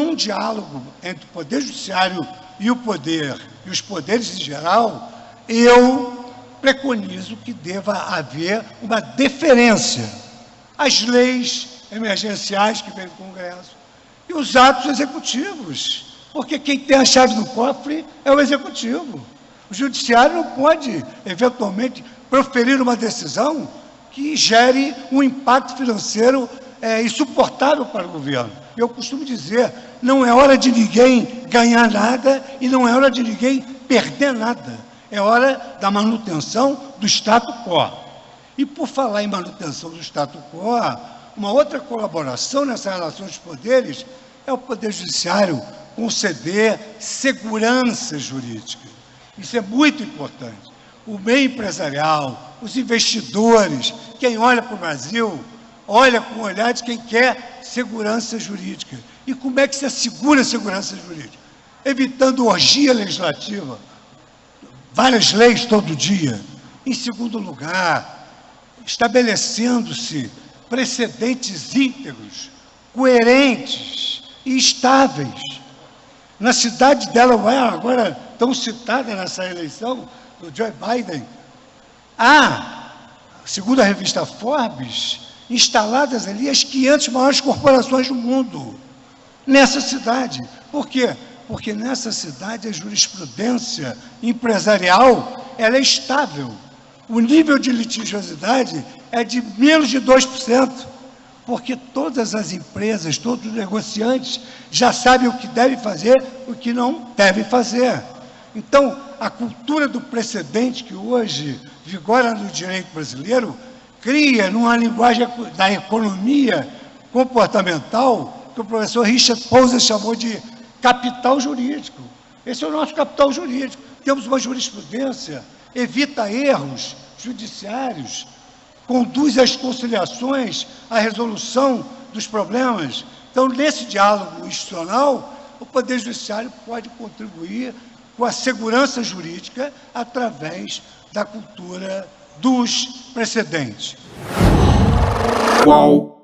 num diálogo entre o Poder Judiciário e o poder, e os poderes em geral, eu preconizo que deva haver uma deferência às leis emergenciais que vêm do Congresso e os atos executivos, porque quem tem a chave do cofre é o executivo. O judiciário não pode, eventualmente, proferir uma decisão que gere um impacto financeiro é, insuportável para o governo. Eu costumo dizer, não é hora de ninguém ganhar nada e não é hora de ninguém perder nada. É hora da manutenção do status quo. E por falar em manutenção do status quo, uma outra colaboração nessa relação dos poderes é o Poder Judiciário conceder segurança jurídica. Isso é muito importante. O meio empresarial, os investidores, quem olha para o Brasil, olha com o olhar de quem quer segurança jurídica. E como é que se assegura a segurança jurídica? Evitando orgia legislativa, várias leis todo dia. Em segundo lugar, estabelecendo-se precedentes íntegros, coerentes e estáveis. Na cidade de Delaware, agora tão citada nessa eleição, do Joe Biden, há, segundo a revista Forbes, instaladas ali as 500 maiores corporações do mundo, nessa cidade. Por quê? Porque nessa cidade a jurisprudência empresarial ela é estável. O nível de litigiosidade é de menos de 2%, porque todas as empresas, todos os negociantes já sabem o que devem fazer o que não devem fazer. Então, a cultura do precedente que hoje vigora no direito brasileiro cria numa linguagem da economia comportamental que o professor Richard Posner chamou de capital jurídico. Esse é o nosso capital jurídico. Temos uma jurisprudência, evita erros judiciários, conduz às conciliações, à resolução dos problemas. Então, nesse diálogo institucional, o Poder Judiciário pode contribuir com a segurança jurídica através da cultura dos precedentes. Qual